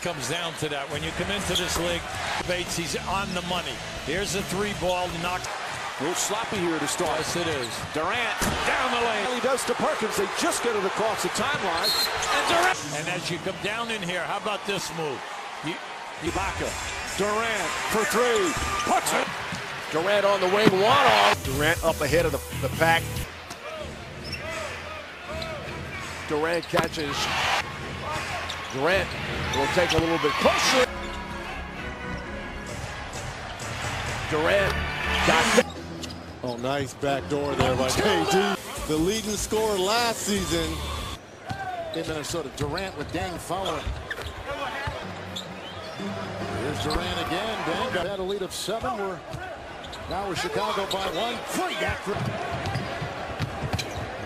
it comes down to that. When you come into this league, Bates, he's on the money. Here's a three ball knocked. A little sloppy here to start. Yes, it is. Durant down the lane. He does to Perkins. They just get it across the timeline. And Durant. And as you come down in here, how about this move? You, Ibaka. Durant for three. Puts it. Durant on the wing. One off. Durant up ahead of the, the pack. Durant catches. Durant will take a little bit closer. Durant got Oh, nice back door there by KD. The leading scorer last season. in Minnesota. Durant with Deng following. Here's Durant again. Deng got a lead of seven. We're now we're Chicago by one. Free after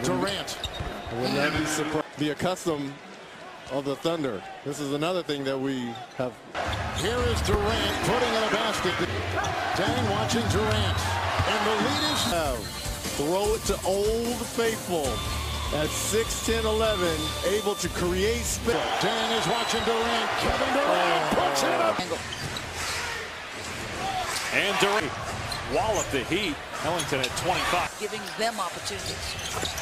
Durant. Wouldn't that be surprised? The accustomed of the Thunder. This is another thing that we have. Here is Durant putting in a basket. Deng watching Durant. And the lead is have. Throw it to Old Faithful at 6'10", 11, able to create space. Deng is watching Durant. Kevin Durant puts it up. And Durant wallop the Heat. Ellington at 25. giving them opportunities.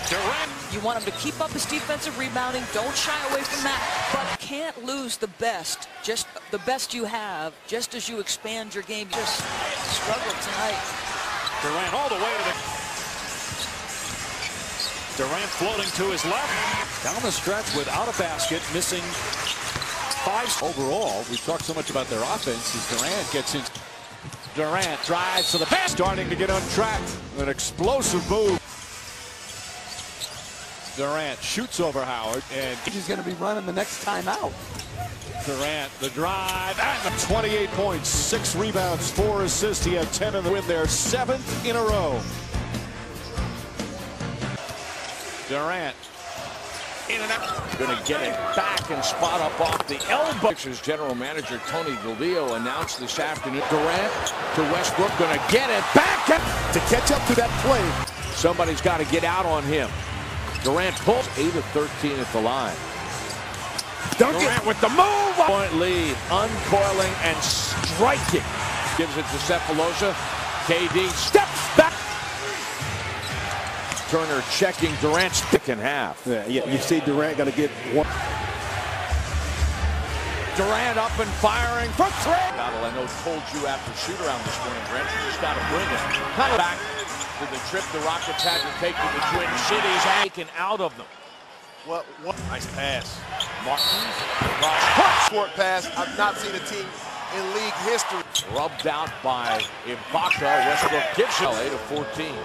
Durant. You want him to keep up his defensive rebounding. Don't shy away from that. But can't lose the best, just the best you have, just as you expand your game. You just struggled tonight. Durant all the way to the. Durant floating to his left. Down the stretch without a basket, missing five. Overall, we've talked so much about their offense as Durant gets in. Durant drives to the basket. Starting to get untracked. An explosive move. Durant shoots over Howard, and He's going to be running the next time out. Durant the drive. And the 28 points, six rebounds, four assists. He had 10 in the win there, seventh in a row. Durant in and out. Going to get it back and spot up off the elbow. Sixers general manager Tony DiLeo announced this afternoon. Durant to Westbrook. Going to get it back To catch up to that play. Somebody's got to get out on him. Durant pulls 8 of 13 at the line. Durant with the move. Point lead. Uncoiling and striking. Gives it to Sefolosha. KD steps back. Turner checking Durant's pick in half. Yeah, yeah, you see Durant going to get one. Durant up and firing for three. Battle, I know, told you after shoot around this morning, Brent, you just got to bring it. Kind of back to the trip the Rockets had to take to the Twin Cities, taken out of them. What, what? Nice pass. Martin, Short pass. I've not seen a team in league history. rubbed out by Ibaka. Westbrook gives it 8 of 14.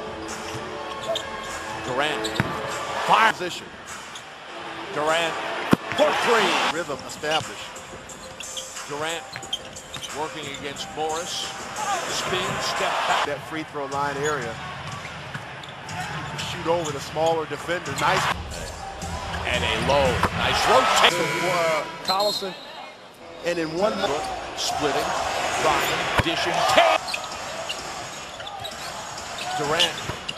Durant, fire Position. Durant for three. Rhythm established. Durant working against Morris. Spin, step back. That free throw line area. Shoot over the smaller defender. Nice. And a low. Nice rotation. Uh, Collison. And in one more. Splitting. Ryan. Dishing. Durant.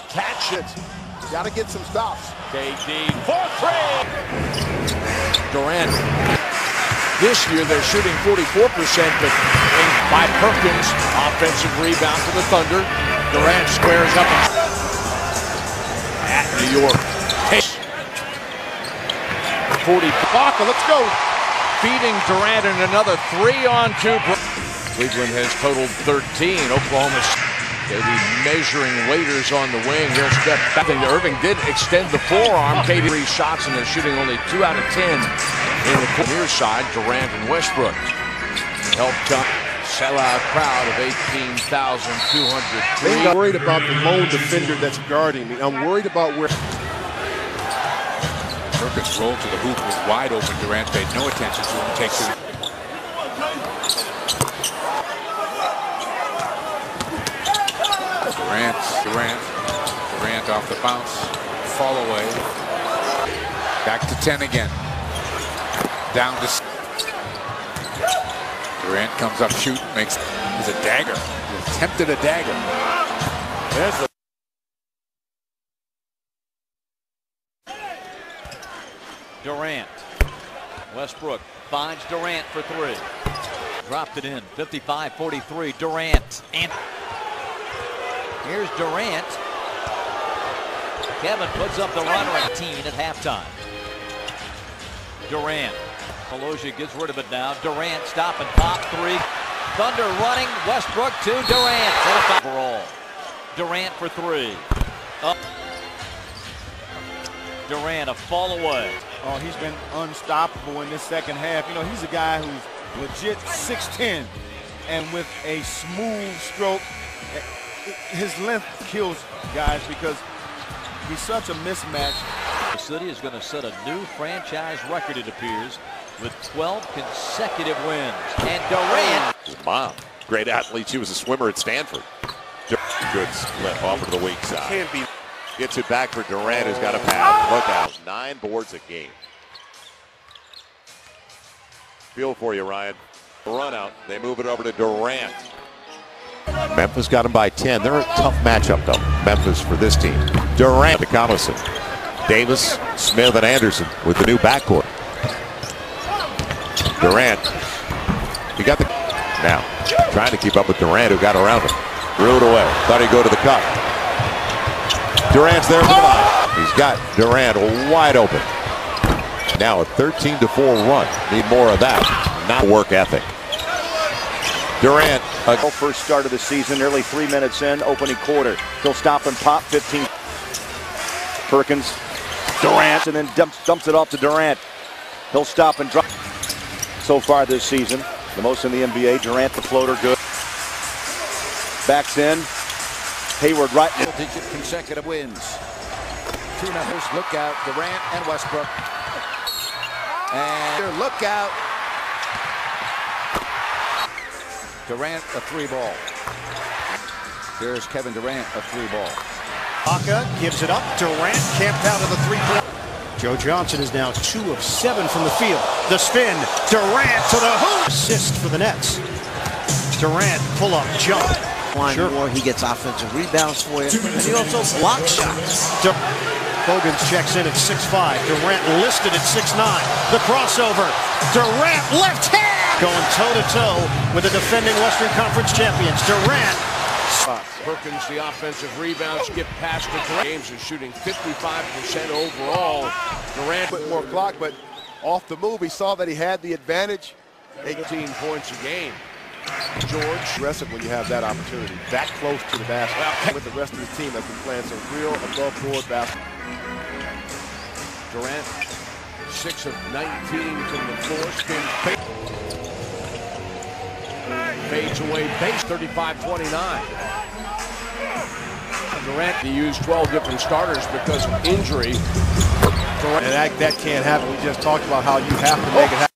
Catch it. Got to get some stops. KD for three. Durant. This year they're shooting 44%, but by Perkins, offensive rebound for the Thunder. Durant squares up at New York. 40. Baca, let's go. Feeding Durant in another three on two. Cleveland has totaled 13. Oklahoma KD measuring Waiters on the wing. He'll step back. And Irving did extend the forearm. Oh. KD three shots, and they're shooting only two out of ten in the near side. Durant and Westbrook help come. Sellout crowd of 18,203. I'm worried about the lone defender that's guarding me. I'm worried about where. Perkins rolled to the hoop with wide open. Durant paid no attention to him. Takes it. Durant, Durant, Durant off the bounce, fall away. Back to 10 again. Down to. Durant comes up shoot, makes is a dagger. He attempted a dagger. There's the Durant. Westbrook finds Durant for three. Dropped it in. 55-43. Durant. And here's Durant. Kevin puts up the runner at 18 at halftime. Durant. Pelosia gets rid of it now. Durant stop and pop three. Thunder running. Westbrook to Durant. Overall. Durant for three. Up. Durant a fall away. Oh, he's been unstoppable in this second half. You know, he's a guy who's legit 6'10", and with a smooth stroke, his length kills guys because he's such a mismatch. The city is going to set a new franchise record, it appears, with 12 consecutive wins. And Durant. His mom, great athlete. She was a swimmer at Stanford. Good split off to the weak side. Can't be. Gets it back for Durant, who's got a pass. Look out. Nine boards a game. Feel for you, Ryan. Run out. They move it over to Durant. Memphis got him by 10. They're a tough matchup, though. Memphis for this team. Durant to Collison. Davis, Smith, and Anderson with the new backcourt. Durant. He got the. Now, trying to keep up with Durant, who got around him. Threw it away. Thought he'd go to the cup. Durant's there for the line. He's got Durant wide open. Now a 13 to 4 run. Need more of that. Not work ethic. Durant. First start of the season, nearly three minutes in, opening quarter. He'll stop and pop 15. Perkins, Durant, and then dumps, dumps it off to Durant. He'll stop and drop. So far this season, the most in the NBA. Durant, the floater, good. Backs in. Hayward right. Digit consecutive wins. Two numbers. Look out. Durant and Westbrook. And look out. Durant a three ball. Here's Kevin Durant a three ball. Aka gives it up. Durant camped out of the three point. Joe Johnson is now two of seven from the field. The spin. Durant to the hoop. Assist for the Nets. Durant pull up jump. One sure. more, he gets offensive rebounds for you. And he also blocks shots. Dur Bogans checks in at 6'5". Durant listed at 6'9". The crossover. Durant left hand. Going toe-to-toe -to -toe with the defending Western Conference champions. Durant. Perkins, the offensive rebound, skip past the Durant. James is shooting 55% overall. Durant Put more clock, but off the move, he saw that he had the advantage. 18 points a game. George, aggressive when you have that opportunity. That close to the basket with the rest of the team that's been playing some real above-board basketball. Durant, 6 of 19 from the floor. Spin fades away base 35-29. Durant to use 12 different starters because of injury. And that, that can't happen. We just talked about how you have to make it happen.